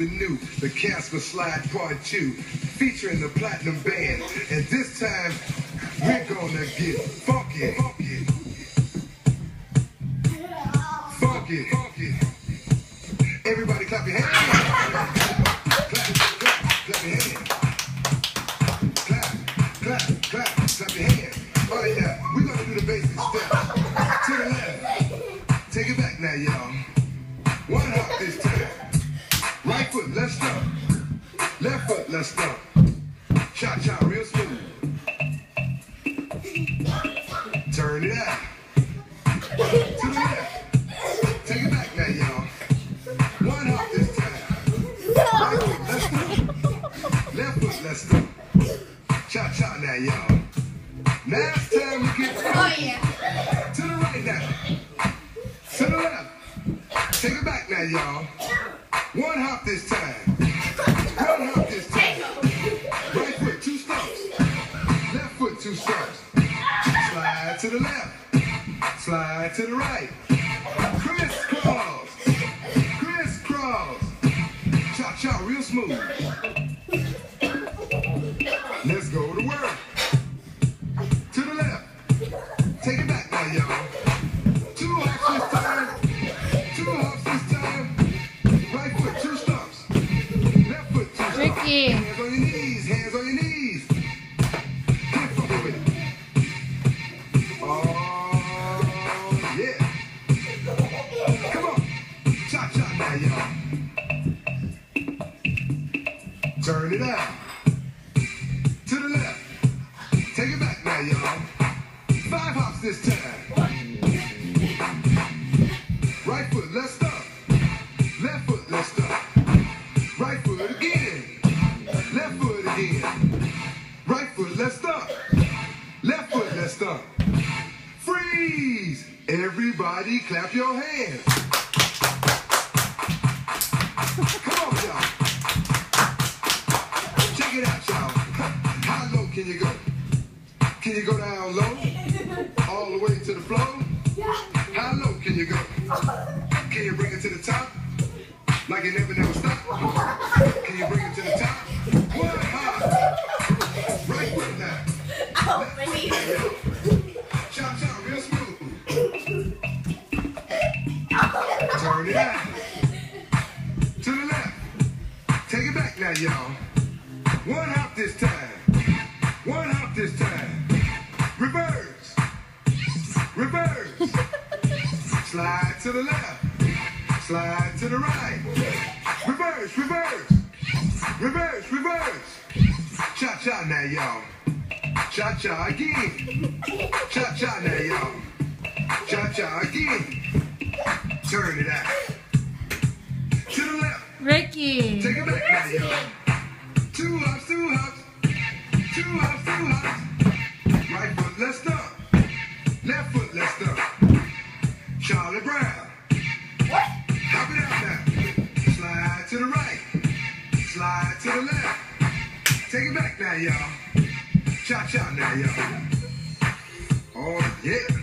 something new. The Casper Slide Part 2, featuring the Platinum Band. And this time, we're gonna get funky. Funky. Funky. Left foot, let's go. Cha cha, real smooth. Turn it out. To the left. Take it back now, y'all. One hop this time. Right foot, let's stop. Left foot, let's stop. Cha cha now, y'all. Now it's time to get Oh yeah. to the right now. To the left. Take it back now, y'all. One hop this time. Slide to the right. Crisscross. Crisscross. Cha cha, real smooth. Let's go to work. To the left. Take it back now, y'all. Two hops this time. Two hops this time. Right foot, two stumps. Left foot, two stumps. Ricky. Turn it out. To the left. Take it back now, y'all. Five hops this time. Right foot, let's stop. Left foot, let's stop. Right foot again. Left foot again. Right foot, let's stop. Left foot, let's stop. Freeze! Everybody clap your hands. Check it out, y'all. How low can you go? Can you go down low? All the way to the floor? How low can you go? Can you bring it to the top? Like it never, never stop? Can you bring it to the top? One. Right foot now. Oh, baby. Chop, chop, real smooth. Turn it out. To the left. Take it back now, y'all. One hop this time. One hop this time. Reverse. Reverse. Slide to the left. Slide to the right. Reverse, reverse. Reverse, reverse. Cha cha now, y'all. Cha cha again. Cha cha now, y'all. Cha cha again. Turn it out. To the left. Ricky. Take it back now, y'all. Two hops, two hops. Two hops, two hops. Right foot, let's stop. Left foot, let's stop. Charlie Brown. Hop it out now. Slide to the right. Slide to the left. Take it back now, y'all. Cha cha now, y'all. Oh, yeah.